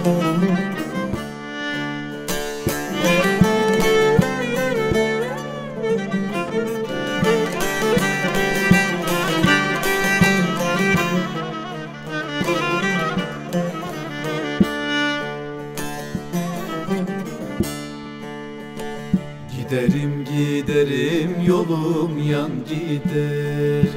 Giderim giderim yolum yan gider.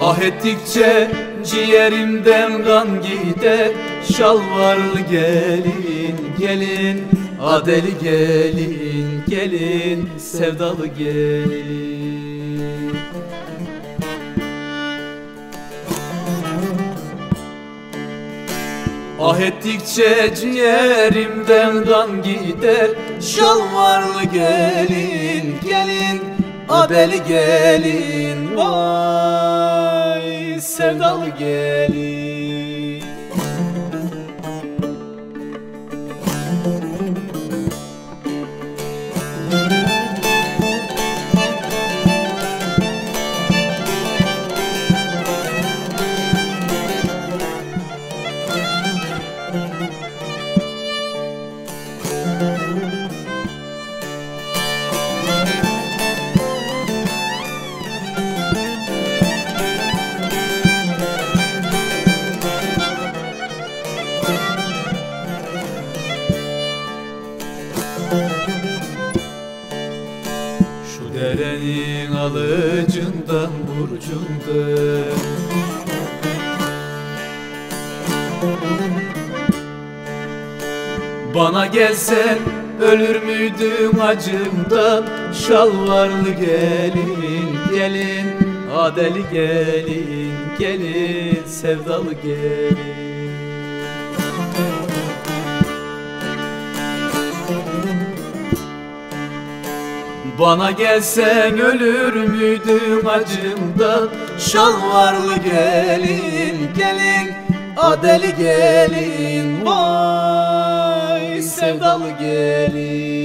Ah ettikçe ciğerimden kan gider. Şalvarlı gelin gelin. Adeli gelin gelin. Sevdalı gelin. Ah ettikçe ciğerimden kan gider. Şalvarlı gelin Adeli gelin Vay sevdalı gelin Şu derenin alıcından burcunda. Bana gelsen ölür müydün acımdan? Şalvarlı gelin gelin Adeli gelin gelin Sevdalı gelin Bana gelsen ölür müydüm acımdan Şalvarlı gelin gelin Adeli gelin. Vay sevdalı gelin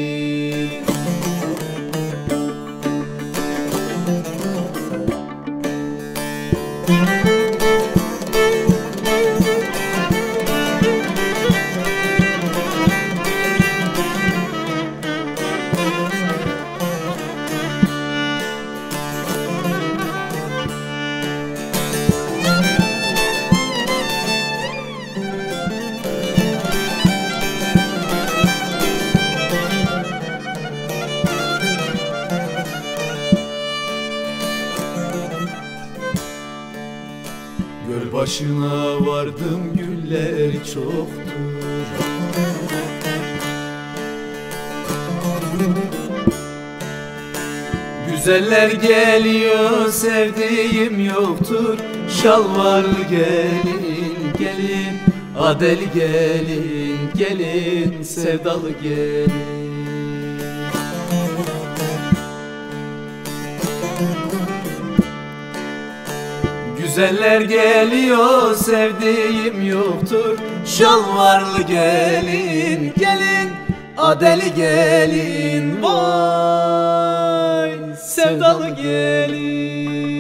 başına vardım güller çoktur. Güzeller geliyor sevdiğim yoktur. Şalvarlı gelin gelin. Adeli gelin gelin. Sevdalı gelin Güzeller geliyor sevdiğim yoktur. Şalvarlı gelin gelin. Adeli gelin Vay. Sevdalı gelin